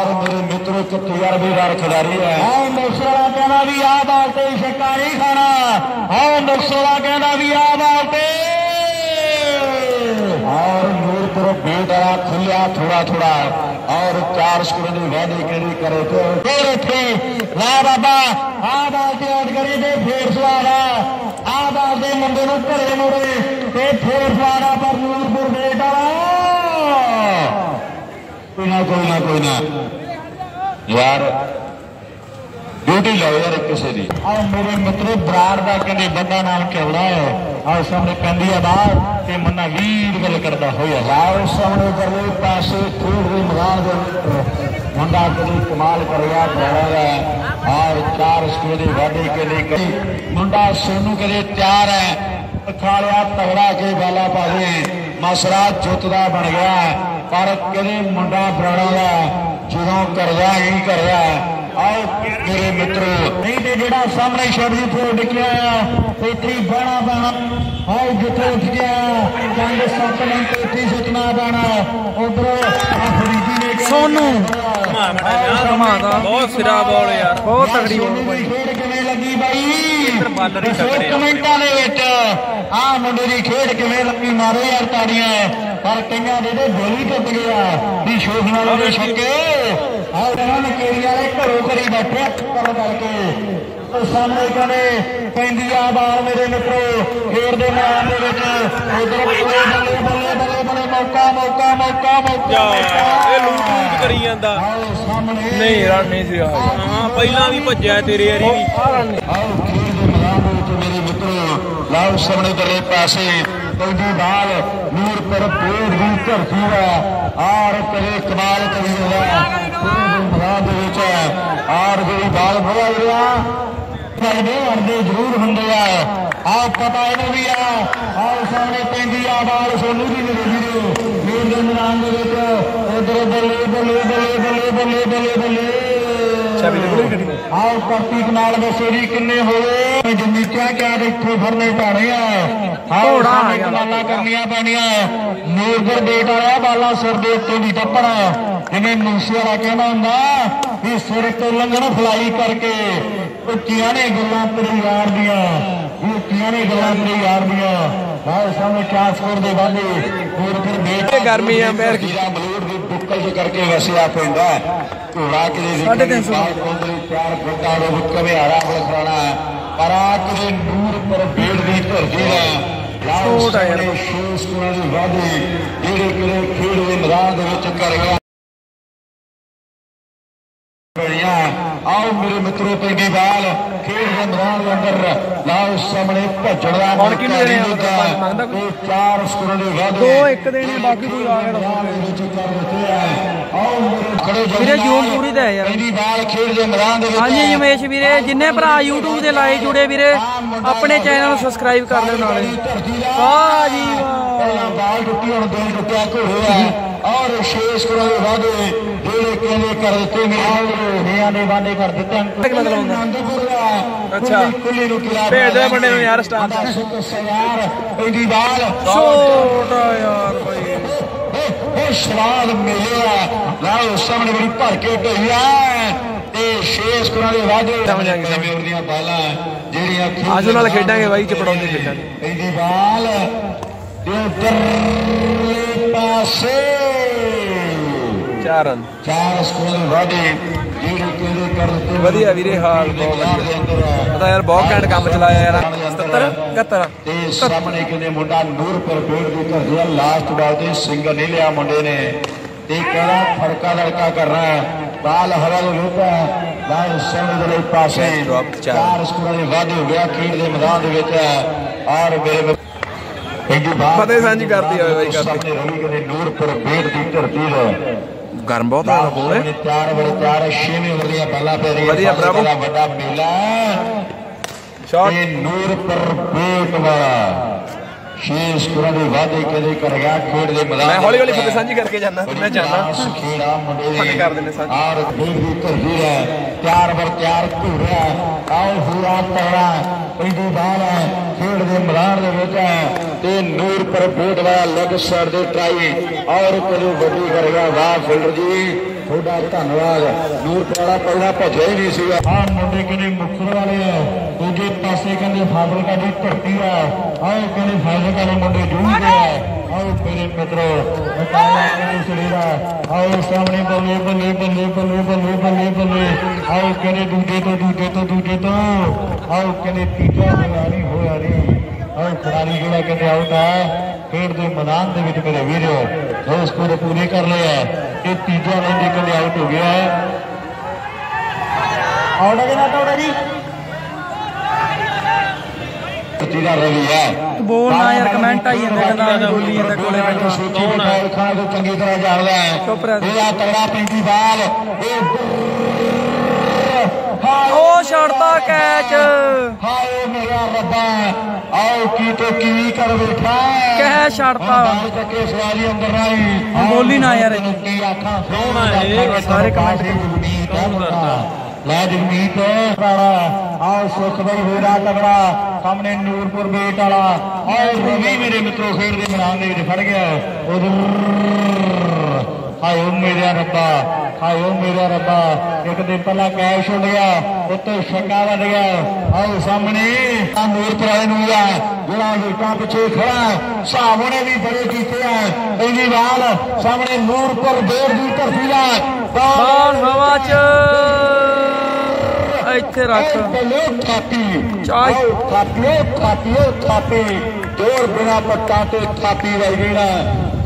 ਔਰ ਮੇਰੇ ਮਿੱਤਰੋ ਇੱਕ ਤਜਰਬੇਦਾਰ ਖਿਡਾਰੀ ਹੈ ਹਾਂ ਮੁਕਸਲਾ ਕਹਿੰਦਾ ਵੀ ਆਹ ਬਾਲ ਤੇ ਛੱਕਾ ਨਹੀਂ ਖਾਣਾ ਹਾਂ ਮੁਕਸਲਾ ਕਹਿੰਦਾ ਵੀ ਆਹ ਬਾਲ ਤੇ ਔਰ ਨੂਰਪੁਰ ਬੇਟ ਵਾਲਾ ਖੁੱਲਿਆ ਥੋੜਾ ਥੋੜਾ ਔਰ ਚਾਰ ਸਕੂਲ ਦੇ ਵਾਅਦੇ ਕਿਹੜੀ ਕਰੇ ਤੇ ਫੇਰ ਇੱਥੇ ਲਾ ਬਾਬਾ ਆਹ ਬਾਲ ਤੇ ਆਊਟ ਕਰੇ ਤੇ ਫੇਰ ਸਵਾਰਾ ਆਹ ਬਾਲ ਦੇ ਮੁੰਡੇ ਨੂੰ ਘਰੇ ਮੋੜੇ ਤੇ ਫੇਰ ਸਵਾਰਾ ਪਰ ਨੂਰਪੁਰ ਬੇਟ ਵਾਲਾ ਕੋਈ ਨਾ ਕੋਈ ਨਾ ਕੋਈ ਨਾ ਯਾਰ ਡਿਊਟੀ ਲਾਓ ਯਾਰ ਕਿਸੇ ਦੀ ਆ ਮੇਰੇ ਮਿੱਤਰੋ ਬਰਾੜ ਦਾ ਕਹਿੰਦੇ ਬੰਦਾ ਨਾਮ ਕਿਉੜਾ ਹੈ ਆ ਸਾਹਮਣੇ ਪੈਂਦੀ ਆ ਬਾਹਰ ਤੇ ਮੰਨਾ ਵੀਰ ਗੱਲ ਕਰਦਾ ਹੋਇਆ ਯਾਰ ਸਾਹਮਣੇ ਕਰਲੇ ਪਾਸੇ ਖੇਡ ਦੇ ਮੈਦਾਨ ਦੇ ਵਿੱਚ ਮੁੰਡਾ ਕਦੀ ਕਮਾਲ ਕਰਿਆ ਬੜਾ ਹੈ ਔਰ ਚਾਰ ਸਕੂਲ ਦੇ ਵਾਅਦੇ ਕੇ ਲਈ ਕਰੀ ਮੁੰਡਾ ਸੋਨੂ ਕਦੇ ਤਿਆਰ ਹੈ ਅਖਾੜਿਆ ਤਗੜਾ ਕੇ ਬਾਲਾ ਪਾਵੇ ਮਸਰਾ ਜੁੱਤ ਦਾ ਬਣ ਗਿਆ। ਪਰ ਕਦੇ ਮੁੰਡਾ ਬਰਾੜਾ ਦਾ ਜਦੋਂ ਕਰਦਾ ਹੀ ਕਰਦਾ ਆਓ ਮੇਰੇ ਮਿੱਤਰੋ ਨਹੀਂ ਤੇ ਜਿਹੜਾ ਸਾਹਮਣੇ ਸ਼ਬਦੀ ਫੋਰ ਡਿੱਕਿਆ ਆ ਇੱਥੇ ਬਣਾ ਬਣਾ ਹਾਏ ਜਿੱਥੇ ਉੱਠ ਗਿਆ ਜੰਗ ਸੱਤ ਮਿੰਟ ਇੱਥੇ ਸੁੱਟਣਾ ਪੈਣਾ ਉਧਰੋਂ ਅਫਰੀਦੀ ਨੇ ਸੋਨੂ। ਧਮਾਕਾ ਬਹੁਤ ਸਿਰਾ ਬੋਲ ਯਾਰ। ਬਹੁਤ ਤਗੜੀ ਬੋਲ ਖੇਡ ਕਿਵੇਂ ਲੱਗੀ ਬਾਈ? ਆ। ਕਮੈਂਟਾਂ ਦੇ ਵਿੱਚ ਆਹ ਮੁੰਡੇ ਦੀ ਖੇਡ ਕਿਵੇਂ ਲੱਗੀ? ਮਾਰੋ ਯਾਰ ਤਾੜੀਆਂ ਪਰ ਕਈਆਂ ਦੇ ਤੇ ਹੀ ਟੁੱਟ ਗਿਆ ਵੀ ਸ਼ੋਖ ਨਾਲ ਉਹਦੇ ਛੱਕੇ। ਆਹ ਉਹਨਾਂ ਨੇ ਕੇਰੀ ਵਾਲੇ ਘਰੋਂ ਘਰੀ ਬੈਠੇ ਕਰ ਕਰਕੇ। ਉਹ ਸਾਹਮਣੇ ਕਹਿੰਦੇ ਪੈਂਦੀ ਆ ਬਾਲ ਮੇਰੇ ਮਿੱਤਰੋ ਖੇਡ ਦੇ ਮੈਦਾਨ ਦੇ ਵਿੱਚ। ਉਧਰ ਬੱਲੇ ਬੱਲੇ ਬੱਲੇ ਬੱਲੇ ਬੱਲੇ ਮੌਕਾ ਮੌਕਾ ਮੌਕਾ ਮੌਕਾ ਇਹ ਲੂਟ ਲੂਟ ਕਰੀ ਜਾਂਦਾ। ਆਓ ਸਾਹਮਣੇ। ਨਹੀਂ ਰਨ ਨਹੀਂ ਸੀ ਹਾਂ ਪਹਿਲਾਂ ਵੀ ਭੱਜਿਆ ਤੇਰੇ ਯਾਰੀ ਵੀ। ਦੇ ਦੇ ਵਿੱਚ ਮੇਰੇ ਮਿੱਤਰੋ ਲਾਓ ਸਾਹਮਣੇ ਬੱਲੇ ਪਾਸੇ ਪੈਂਦੀ ਬਾਲ ਨੂਰਪੁਰ ਪੇੜ ਦੀ ਧਰਤੀ ਹੈ ਆਰ ਕਰੇ ਕਮਾਲ ਕਰੀ ਹੋਇਆ ਦੇ ਮੈਦਾਨ ਦੇ ਵਿੱਚ ਆਰ ਜਿਹੜੀ ਬਾਲ ਬੜਾ ਰਿਹਾ। ਕਰਦੇ ਅਰਦੇ ਜ਼ਰੂਰ ਹੁੰਦੇ ਆ। ਆਹ ਪਤਾ ਇਹਨੂੰ ਵੀ ਆ। ਆਹ ਸਾਹਮਣੇ ਪੈਂਦੀ ਆ ਬਾਲ ਸੋਨੂ ਦੀ ਮੇਰੇ ਵੀਰੋ। ਵੀਰ ਦੇ ਮੈਦਾਨ ਦੇ ਵਿੱਚ ਉਧਰ ਬੱਲੇ ਬੱਲੇ ਬੱਲੇ ਬੱਲੇ ਬੱਲੇ ਬੱਲੇ ਬੱਲੇ। ਆਹ ਪ੍ਰਤੀਕ ਨਾਲ ਵਸੇਰੀ ਕਿੰਨੇ ਹੋਏ? ਜਿੰਨੀ ਕਿਆ ਇੱਥੇ ਫਰਨੇ ਪਾਣੇ ਆ। ਸਾਹਮਣੇ ਕਮਾਲਾਂ ਕਰਨੀਆਂ ਪੈਣੀਆਂ। ਨੂਰਗੜ ਬੇਟ ਵਾਲਾ ਬਾਲਾ ਸਿਰ ਦੇ ਉੱਤੇ ਵੀ ਟੱਪਣਾ। ਜਿਵੇਂ ਮੂਸੇ ਵਾਲਾ ਕਹਿੰਦਾ ਹੁੰਦਾ ਵੀ ਸਿਰ ਤੋਂ ਲੰਘਣ ਫਲਾਈ ਕਰਕੇ ਉੱਚੀਆਂ ਨੇ ਗੱਲਾਂ ਤੇਰੇ ਯਾਰ ਦੀਆਂ। ਉੱਚੀਆਂ ਨੇ ਗੱਲਾਂ ਤੇਰੇ ਯਾਰ ਦੀਆਂ। ਆਹ ਸਾਹਮਣੇ ਸਕੋਰ ਦੇ ਵਾਲੇ ਹੋਰ ਫਿਰ ਬੇਟ ਗਰਮੀ ਆ ਬੈਠ ਜੀਰਾ ਮਲੂੜ ਦੀ ਬੁੱਕਲ ਚ ਕਰਕੇ ਵੈਸੇ ਆ ਪੈਂਦਾ। ਘੋੜਾ ਕਿਲੇ ਦੀ ਸਾਢੇ ਤਿੰਨ ਸੌ। ਬਾਲ ਕੋਂਦਰੀ ਪਿਆਰ ਗੁੱਡਾ ਰੋ ਕਵੇ ਹਾਰਾ ਬਲ ਖਰਾਣਾ ਪਰ ਆ ਕਿਲੇ ਨੂਰ ਪਰ ਬੇੜ ਦੀ ਧਰਤੀ ਦਾ ਛੋਟ ਆ ਯਾਰ। ਸ਼ੇਸ਼ ਕੁਣਾ ਦੀ ਵਾਦੀ ਜਿਹੜੇ ਕਿਲੇ ਖੇਡ ਦੇ ਮੈਦਾਨ ਦੇ ਵਿੱਚ ਕਰ ਗਿਆ ਬੜੀਆਂ ਆਓ ਮੇਰੇ ਮਿੱਤਰੋ ਪੈਂਦੀ ਬਾਲ ਖੇਡ ਦੇ ਮੈਦਾਨ ਦੇ ਅੰਦਰ ਲਾਓ ਸਾਹਮਣੇ ਭੱਜਣ ਦਾ ਹੁਣ? ਨਹੀਂ ਦਿੱਤਾ। ਮੰਗਦਾ ਕੋਈ? ਚਾਰ ਸਕੋਰਾਂ ਦੇ ਵਾਦੇ ਦੋ ਇੱਕ ਦੇਣੇ, ਬਾਕੀ ਕੋਈ ਆ ਗਿਆ ਦੇ ਵੀਰੇ। ਜੂਨ ਪੂਰੀ ਦਾ ਹੈ ਯਾਰ। ਪੈਂਦੀ ਬਾਲ ਖੇਡ ਦੇ ਮੈਦਾਨ ਦੇ ਵਿੱਚ ਹਾਂਜੀ ਜਮੇਸ਼ ਵੀਰੇ ਜਿੰਨੇ ਭਰਾ YouTube ਦੇ ਲਾਏ ਜੁੜੇ ਵੀਰੇ ਆਪਣੇ ਚੈਨਲ ਨੂੰ ਸਬਸਕ੍ਰਾਈਬ ਕਰ ਲਿਓ ਨਾਲੇ ਵਾਹ ਜੀ ਵਾਹ ਪਹਿਲਾਂ ਬਾਲ ਟੁੱਟੀ ਹੁਣ ਦਿਲ ਟੁੱਟਿਆ ਘੋੜੇ ਆ ਔਰ ਸ਼ੇਸ਼ ਕਰੋ ਦੇ ਵਾਦੇ ਜਿਹੜੇ ਕਹਿੰਦੇ ਕਰ ਦਿੱਤੇ ਨੇ ਨਿਆਂ ਦੇ ਵਾਅਦੇ ਕਰ ਦਿੱਤੇ ਹਨ ਕੀ ਮਤਲਬ ਹੁੰਦਾ? ਆਨੰਦਪੁਰ ਦਾ ਅੱਛਾ। ਕੁੱਲੀ- ਕੁੱਲੀ ਨੂੰ ਕਿਲਾ ਭੇਜ ਦੇ ਬੰਦੇ ਨੂੰ ਯਾਰ ਸਟਾਰ ਦਾ ਸੁੱਕ ਸਿਆਰ ਪੈਂਦੀ ਬਾਲ ਛੋਟਾ ਯਾਰ ਭਾਈ ਉਹ ਸਵਾਦ ਮਿਲਿਆ ਲਾਓ ਸਾਹਮਣੇ ਬੜੀ ਭਰ ਕੇ ਢਈ ਆ ਤੇ ਸ਼ੇਸ਼ ਕੁਰਾਂ ਦੇ ਵਾਦੇ ਸਮਝ ਆ ਗਈ, ਸਮਝ। ਸਮੇਂ ਦੀਆਂ ਬਾਲਾਂ ਜਿਹੜੀਆਂ ਖੇਡ ਆਜੋ ਨਾਲ ਖੇਡਾਂਗੇ ਬਾਈ ਚਪੜਾਉਂਦੇ ਖੇਡਾਂਗੇ ਪੈਂਦੀ ਬਾਲ ਤੇ ਉਧਰਲੇ ਚਾਰ ਦੇ ਜਿਹੜੇ ਕਹਿੰਦੇ ਕਰ ਵਧੀਆ ਵੀਰੇ ਹਾਲ ਬਹੁਤ ਵਧੀਆ। ਪਤਾ ਯਾਰ ਬਹੁਤ ਘੈਂਟ ਕੰਮ ਚਲਾਇਆ ਯਾਰ। 77 71 ਤੇ ਸਾਹਮਣੇ ਕਹਿੰਦੇ ਮੁੰਡਾ ਨੂਰਪੁਰ ਪੇੜ ਦੀ ਧਰਤੀ ਆ। ਲਾਸਟ ਬਾਲ ਤੇ ਸਿੰਗਲ ਨਹੀਂ ਲਿਆ ਮੁੰਡੇ ਨੇ। ਤੇ ਕਹਿੰਦਾ ਫੜਕਾ ਲੜਕਾ ਕਰਨਾ ਹੈ? ਬਾਲ ਹਵਾ ਦੇ ਰੂਪ ਹੈ। ਲਾਲ ਸਾਹਮਣੇ ਦੇ ਲਈ ਪਾਸੇ। ਚਾਰ। ਦੇ ਵਾਧੇ ਹੋ ਗਿਆ। ਖੇਡ ਦੇ ਮੈਦਾਨ ਦੇ ਵਿੱਚ ਔਰ ਮੇਰੇ ਬਾਲ ਫਤਿਹ ਸਾਂਝੀ ਕਰਦੀ ਹੋਵੇ ਬਾਈ ਕਰਦੀ। ਨੂਰਪੁਰ ਦੀ ਧਰਤੀ ਗਰਮ ਬਹੁਤ ਹੋਇਆ ਬੋਲੇ ਸਾਹਮਣੇ ਚਾਰ ਬੜੇ ਚਾਰ ਛੇਵੇਂ ਦੀਆਂ ਪਹਿਲਾਂ ਪੈ ਰਹੀਆਂ ਵਧੀਆ, ਬਰਾਵੋ। ਵੱਡਾ ਮੇਲਾ ਹੈ। ਸ਼ਾਟ ਇਹ ਨੂਰ ਪਰ ਪੇਟ ਵਾਲਾ ਸ਼ੇਸ਼ ਕੁਰਾਂ ਦੇ ਵਾਅਦੇ ਕਦੇ ਕਰ ਗਿਆ ਖੇਡ ਦੇ ਮੈਦਾਨ ਮੈਂ ਹੌਲੀ ਹੌਲੀ ਫਤਿਹ ਸਾਂਝੀ ਕਰਕੇ ਜਾਣਾ ਮੈਂ ਜਾਣਾ ਖੇੜਾ ਮੁੰਡੇ ਫਤਿਹ ਕਰ ਦਿੰਦੇ ਸਾਂਝੀ। ਔਰ ਖੇਡ ਦੀ ਧਰਤੀ ਹੈ ਤਿਆਰ ਬਰ ਤਿਆਰ ਘੂਰਿਆ ਆਓ ਹੂਰਾ ਤਗੜਾ ਪੈਂਦੀ ਬਾਲ ਹੈ ਖੇਡ ਦੇ ਮੈਦਾਨ ਦੇ ਵਿੱਚ ਹੈ ਤੇ ਨੂਰ ਪਰ ਪੇਟ ਵਾਲਾ ਲੈਗ ਸਾਈਡ ਦੇ ਟਰਾਈ ਔਰ ਕਦੇ ਵੱਡੀ ਕਰ ਗਿਆ ਵਾਹ ਫੀਲਡਰ ਜੀ ਤੁਹਾਡਾ ਧੰਨਵਾਦ। ਨੂਰਪੁਰਾ ਪਹਿਲਾਂ ਭੱਜਿਆ ਹੀ ਨਹੀਂ ਸੀਗਾ। ਆ ਮੁੰਡੇ ਕਹਿੰਦੇ ਮੁਕਤਸਰ ਵਾਲੇ ਆ? ਦੂਜੇ ਪਾਸੇ ਕਹਿੰਦੇ ਫਾਜ਼ਿਲਕਾ ਦੀ ਧਰਤੀ ਆ। ਆਹ ਕਹਿੰਦੇ ਫਾਜ਼ਿਲਕਾ ਦੇ ਮੁੰਡੇ ਜੂਝਦੇ ਆ। ਆਓ ਮੇਰੇ ਮਿੱਤਰੋ ਬਤਾਇਆ ਕਹਿੰਦੇ ਸਰੀਰਾ। ਆਓ ਸਾਹਮਣੇ ਬੱਲੇ ਬੱਲੇ ਬੱਲੇ ਬੱਲੇ ਬੱਲੇ ਬੱਲੇ ਬੱਲੇ। ਆਓ ਕਹਿੰਦੇ ਦੂਜੇ ਤੋਂ ਦੂਜੇ ਤੋਂ ਦੂਜੇ ਤੋਂ। ਆਓ ਕਹਿੰਦੇ ਤੀਜਾ ਹੋਇਆ ਨਹੀਂ ਹੋਇਆ ਨਹੀਂ। ਆਓ ਖਿਡਾਰੀ ਜਿਹੜਾ ਕਹਿੰਦੇ ਆਊਟ ਆ, ਖੇਡ ਦੇ ਮੈਦਾਨ ਦੇ ਵਿੱਚ ਮੇਰੇ ਵੀਰੋ ਦੋ ਸਕੋਰ ਪੂਰੇ ਕਰ ਲਿਆ ਇਹ ਤੀਜਾ ਲੈਂਦੇ ਕਹਿੰਦੇ ਆਊਟ ਹੋ ਗਿਆ। ਆਊਟ ਹੈ ਨਾ ਆਊਟ ਹੈ ਜੀ। ਜਿਹੜਾ ਰਵੀ ਹੈ ਬੋਲ ਨਾ ਯਾਰ ਕਮੈਂਟ ਆਈ ਜਾਂਦੇ ਕਹਿੰਦਾ ਆ ਬੋਲੀ ਜਾਂਦਾ ਕੋਲੇ ਬੈਠਾ ਸੋਚੀ ਬਟਾਲ ਖਾਣਾ ਤੋਂ ਚੰਗੀ ਤਰ੍ਹਾਂ ਜਾਣਦਾ ਹੈ ਚੁੱਪ ਰਹਿ। ਇਹਦਾ ਤਗੜਾ ਪੈਂਦੀ ਬਾਲ ਇਹ ਉਹ ਛੱਡਦਾ ਕੈਚ ਹਾਏ ਮੇਰਾ ਰੱਬਾ ਆਓ ਕੀ ਤੋਂ ਕੀ ਕਰ ਬੈਠਾ ਕਹਿ ਛੱਡਤਾ ਬਾਲ ਚੱਕੇ ਸਵਾਰੀ ਅੰਦਰ ਆਈ ਬੋਲੀ ਨਾ ਯਾਰ। ਤੈਨੂੰ ਕੀ ਆਖਾਂ ਕੌਣ ਆ ਇਹ? ਸਾਰੇ comment ਜਗਮੀਤ ਹੈ ਮੁੰਡਾ ਲੈ ਜਗਮੀਤ ਰਾਣਾ ਆਓ ਸੁਖ ਹੋਰਾ ਤਗੜਾ ਸਾਹਮਣੇ ਨੂਰਪੁਰ ਬੇਟ ਵਾਲਾ। ਆਓ ਰਵੀ ਮੇਰੇ ਮਿੱਤਰੋ, ਖੇਡ ਦੇ ਮੈਦਾਨ ਦੇ ਵਿੱਚ ਫੜ ਗਿਆ। ਉਧਰ। ਹਾਏ ਮੇਰਾ ਰੱਬਾ, ਹਾਏ ਮੇਰਾ ਰੱਬਾ। ਇੱਕ ਦੇ ਪਹਿਲਾ ਕੈਸ਼ ਉੱਡ ਗਿਆ, ਉੱਤੇ ਛੱਕਾ ਵੱਜ ਗਿਆ। ਆਓ ਸਾਹਮਣੇ ਆ ਨੂਰਪੁਰ ਵਾਲੇ ਨੂੰ ਆ। ਜਿਹੜਾ ਵਿਕਟਾਂ ਪਿੱਛੇ ਖੜਾ ਸਾਹਮਣੇ ਵੀ ਬੜੇ ਕੀਤੇ ਆ। ਇਹਦੀ ਬਾਲ ਸਾਹਮਣੇ ਨੂਰਪੁਰ ਦੇਰ ਦੀ ਧਰਤੀ ਦਾ। ਬਾਲ ਹਵਾ ਚ। ਇੱਥੇ ਰੱਖ। ਥਾਪੀ। ਚਾਈ। ਥਾਪੀਓ ਥਾਪੀਓ ਥਾਪੀ। ਜੋਰ ਬਿਨਾ ਪੱਟਾਂ ਤੇ ਥਾਪੀ ਵਰਗੀ ਨਾ।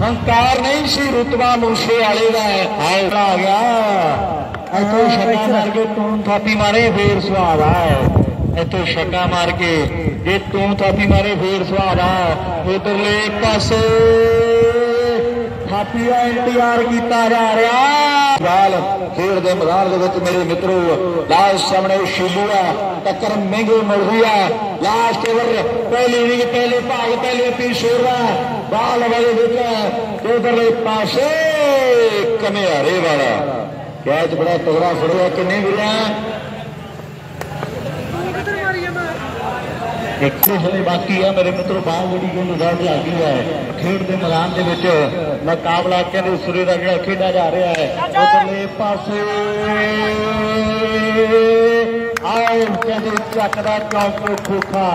ਹੰਕਾਰ ਨਹੀਂ ਸੀ ਰੁਤਬਾ ਮੂਸੇ ਵਾਲੇ ਦਾ। ਆਏ ਆ ਗਿਆ। ਇੱਥੋਂ ਛੱਕਾ ਮਾਰ ਕੇ ਤੂੰ ਥਾਪੀ ਮਾਰੇ ਫੇਰ ਸਵਾਦ ਆ। ਇੱਥੋਂ ਛੱਕਾ ਮਾਰ ਕੇ ਜੇ ਤੂੰ ਥਾਪੀ ਮਾਰੇ ਫੇਰ ਸਵਾਦ ਆ। ਉਧਰਲੇ ਪਾਸੇ ਥਾਪੀ ਦਾ ਇੰਤਜ਼ਾਰ ਕੀਤਾ ਜਾ ਰਿਹਾ। ਬਾਲ ਖੇਡ ਦੇ ਮੈਦਾਨ ਦੇ ਵਿੱਚ ਮੇਰੇ ਮਿੱਤਰੋ ਲਾਸਟ ਸਾਹਮਣੇ ਸ਼ਿਬੂ ਆ, ਟੱਕਰ ਮਹਿੰਗੀ ਮਿਲ ਰਹੀ ਆ। ਲਾਸਟ ਓਵਰ ਪਹਿਲੀ ਇਨਿੰਗ ਪਹਿਲੇ ਭਾਗ, ਪਹਿਲੇ ਐਪੀਸੋਡ ਦਾ ਬਾਲ ਵਾਲੇ ਵਿੱਚ ਉਧਰਲੇ ਪਾਸੇ ਕਮਿਆਰੇ ਵਾਲਾ। ਕੈਚ ਬੜਾ ਤਗੜਾ ਫੜਿਆ, ਕਿੰਨੇ ਵੀਰਾਂ? ਇੱਕ ਹਲੇ ਬਾਕੀ ਆ ਮੇਰੇ ਮਿੱਤਰੋ ਬਾਹ ਜਿਹੜੀ ਤੇ ਆ ਗਈ ਹੈ ਖੇਡ ਦੇ ਮੈਦਾਨ ਦੇ ਵਿੱਚ ਮੁਕਾਬਲਾ ਕਹਿੰਦੇ ਸੁਰੇ ਦਾ ਜਿਹੜਾ ਖੇਡਿਆ ਜਾ ਰਿਹਾ ਹੈ ਉਧਰਲੇ ਪਾਸੇ ਆਓ ਕਹਿੰਦੇ ਚੱਕ ਦਾ ਚੌਕ ਖੋਖਾ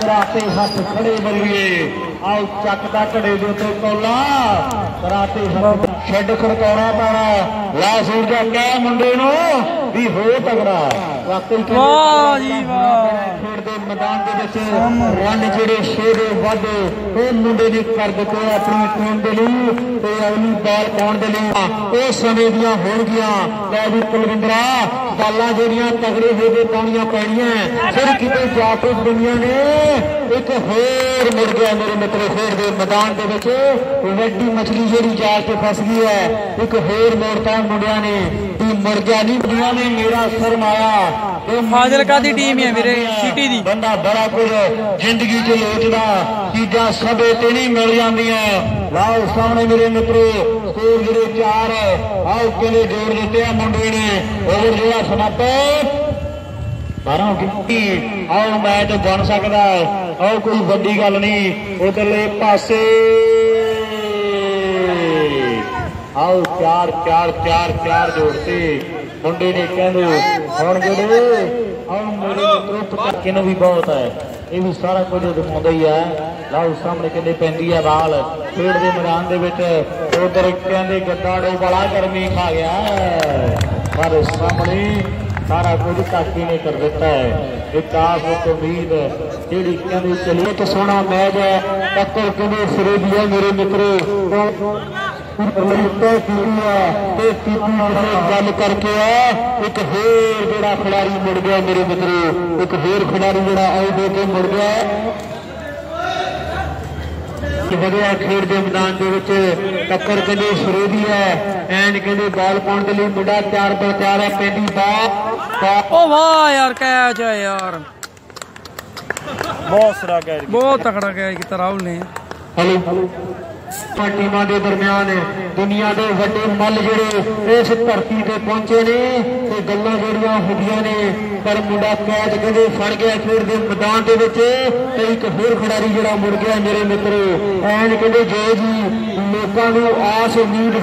ਕਰਾਤੇ ਹੱਥ ਖੜੇ ਬੱਲੀਏ ਆਓ ਚੱਕ ਦਾ ਘੜੇ ਦੇ ਉੱਤੇ ਕੋਲਾ ਕਰਾਤੇ ਹੱਥ ਛੱਡ ਖੜਕਾਉਣਾ ਪੈਣਾ ਲਾ ਸੂਰ ਦਾ ਕਹਿ ਮੁੰਡੇ ਨੂੰ ਵੀ ਹੋ ਤਗੜਾ ਵਾਕਈ ਵਾਹ ਜੀ ਵਾਹ। ਖੇਡ ਦੇ ਮੈਦਾਨ ਦੇ ਵਿੱਚ ਰਨ ਜਿਹੜੇ ਛੇੜੇ ਵੱਧ ਉਹ ਮੁੰਡੇ ਨੇ ਕਰ ਦਿੱਤੇ ਆਪਣੀ ਟੀਮ ਦੇ ਲਈ ਤੇ ਅਗਲੀ ਬਾਲ ਪਾਉਣ ਦੇ ਲਈ। ਉਹ ਸਮੇਂ ਦੀਆਂ ਹੋਣਗੀਆਂ ਲੈ ਵੀ ਕੁਲਵਿੰਦਰਾ ਬਾਲਾਂ ਜਿਹੜੀਆਂ ਤਗੜੇ ਹੋ ਕੇ ਪਾਉਣੀਆਂ ਪੈਣੀਆਂ। ਫਿਰ ਕਿਤੇ ਜਾ ਕੇ ਦੁਨੀਆ ਨੇ ਇੱਕ ਹੋਰ ਮੁੜ ਗਿਆ ਮੇਰੇ ਮਿੱਤਰੋ ਖੇਡ ਦੇ ਮੈਦਾਨ ਦੇ ਵਿੱਚ। ਵੱਡੀ ਮਛਲੀ ਜਿਹੜੀ ਜਾਲ ਤੇ ਫਸ ਗਈ ਹੈ ਇੱਕ ਹੋਰ ਮੋੜਤਾ ਮੁੰਡਿਆਂ ਨੇ। ਵੀ ਮੁੜ ਗਿਆ ਨਹੀਂ ਦੁਨੀਆ ਨੇ ਮੇਰਾ ਸਰਮਾਇਆ ਇਹ ਫਾਜ਼ਿਲਕਾ ਦੀ ਟੀਮ ਹੈ ਵੀਰੇ ਸਿਟੀ ਦੀ। ਬੰਦਾ ਬੜਾ ਕੁਝ ਜ਼ਿੰਦਗੀ 'ਚ ਲੋਚਦਾ ਚੀਜ਼ਾਂ ਸਭੇ ਤੇ ਨਹੀਂ ਮਿਲ ਜਾਂਦੀਆਂ। ਲਾਓ ਸਾਹਮਣੇ ਮੇਰੇ ਮਿੱਤਰੋ ਸਕੋਰ ਜਿਹੜੇ ਚਾਰ ਆਓ ਕਿਲੇ ਜੋੜ ਦਿੱਤੇ ਆ ਮੁੰਡੇ ਨੇ ਓਵਰ ਜਿਹੜਾ ਸਮਾਪਤ। 12 ਗਿਣਤੀ ਆਓ ਮੈਚ ਬਣ ਸਕਦਾ ਆਓ ਕੋਈ ਵੱਡੀ ਗੱਲ ਨਹੀਂ, ਉਧਰਲੇ ਪਾਸੇ। ਆਓ ਚਾਰ ਚਾਰ ਚਾਰ ਚਾਰ ਜੋੜਤੇ ਮੁੰਡੇ ਨੇ ਕਹਿੰਦੇ ਹੁਣ ਜਿਹੜੇ ਆਓ ਮੇਰੇ ਮਿੱਤਰੋ, ਪਟਾਕੇ ਵੀ ਬਹੁਤ ਹੈ। ਇਹ ਵੀ ਸਾਰਾ ਕੁਝ ਦਿਖਾਉਂਦਾ ਹੀ ਹੈ। ਲਾਓ, ਸਾਹਮਣੇ ਕਹਿੰਦੇ ਪੈਂਦੀ ਹੈ ਬਾਲ ਖੇਡ ਦੇ ਮੈਦਾਨ ਦੇ ਵਿੱਚ ਉਧਰ ਕਹਿੰਦੇ ਗੱਦਾੜੋ ਬੜਾ ਗਰਮੀ ਖਾ ਗਿਆ ਪਰ ਸਾਹਮਣੇ ਸਾਰਾ ਕੁਝ ਕਾਕੀ ਨੇ ਕਰ ਦਿੱਤਾ ਹੈ। ਵਿਕਾਸ ਆਸ ਉਮੀਦ ਜਿਹੜੀ ਕਹਿੰਦੇ, ਚਲੀਏ ਤਾਂ ਸੋਹਣਾ ਮੈਚ ਹੈ। ਟੱਕਰ ਕਹਿੰਦੇ ਸਿਰੇ ਦੀ ਹੈ ਮੇਰੇ ਮਿੱਤਰੋ ਪਰਮਿੱਤੇ ਕੀਤੀ ਹੈ ਤੇ ਕੀਤੀ ਨਾਲ ਗੱਲ ਕਰਕੇ ਆ ਇੱਕ ਹੋਰ ਜਿਹੜਾ ਖਿਡਾਰੀ ਮੁੜ ਗਿਆ ਮੇਰੇ ਮਿੱਤਰੋ ਇੱਕ ਹੋਰ ਖਿਡਾਰੀ ਜਿਹੜਾ ਆਊਟ ਹੋ ਕੇ ਮੁੜ ਗਿਆ ਕਿ ਵਧੀਆ ਖੇਡ ਦੇ ਮੈਦਾਨ ਦੇ ਵਿੱਚ ਟੱਕਰ ਕਹਿੰਦੇ ਸ਼ੁਰੂ ਦੀ ਹੈ ਐਂਡ ਕਹਿੰਦੇ ਬਾਲ ਪਾਉਣ ਦੇ ਲਈ ਮੁੰਡਾ ਤਿਆਰ ਬਰ ਤਿਆਰ ਹੈ ਪੈਂਦੀ ਬਾਲ ਉਹ ਵਾਹ ਯਾਰ ਕੈਚ ਹੈ ਯਾਰ ਬਹੁਤ ਸਰਾ ਗਿਆ ਬਹੁਤ ਤਕੜਾ ਕੈਚ ਕੀਤਾ ਰਾਹੁਲ ਨੇ ਹਲੋ ਪਰ ਟੀਮਾਂ ਦੇ ਦਰਮਿਆਨ ਦੁਨੀਆ ਦੇ ਵੱਡੇ ਮੱਲ ਜਿਹੜੇ ਇਸ ਧਰਤੀ ਤੇ ਪਹੁੰਚੇ ਨੇ ਤੇ ਗੱਲਾਂ ਜਿਹੜੀਆਂ ਹੁੰਦੀਆਂ ਨੇ, ਪਰ ਮੁੰਡਾ ਕੈਚ ਕਹਿੰਦੇ ਫੜ ਗਿਆ ਖੇਡ ਦੇ ਮੈਦਾਨ ਦੇ ਵਿੱਚ ਤੇ ਇੱਕ ਹੋਰ ਖਿਡਾਰੀ ਜਿਹੜਾ ਮੁੜ ਗਿਆ ਮੇਰੇ ਮਿੱਤਰੋ, ਐਨ ਕਹਿੰਦੇ ਜੋ ਜੀ, ਲੋਕਾਂ ਨੂੰ ਆਸ ਉਮੀਦ